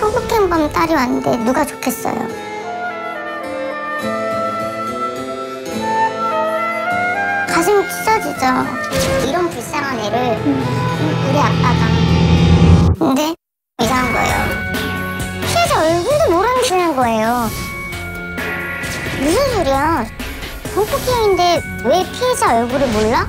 성폭행범 딸이 왔는데 누가 좋겠어요? 가슴이 찢어지죠. 이런 불쌍한 애를 음. 우리 아빠가. 근데 이상한 거예요. 피해자 얼굴도 모르는 거예요. 무슨 소리야? 성폭행인데 왜 피해자 얼굴을 몰라?